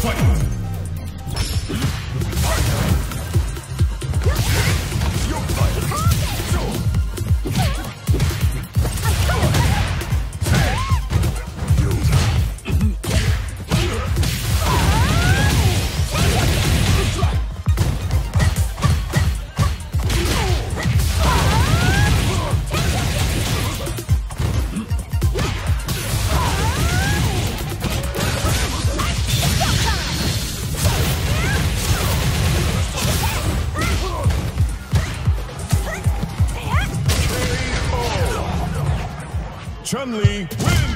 Fight! Chun Li wins.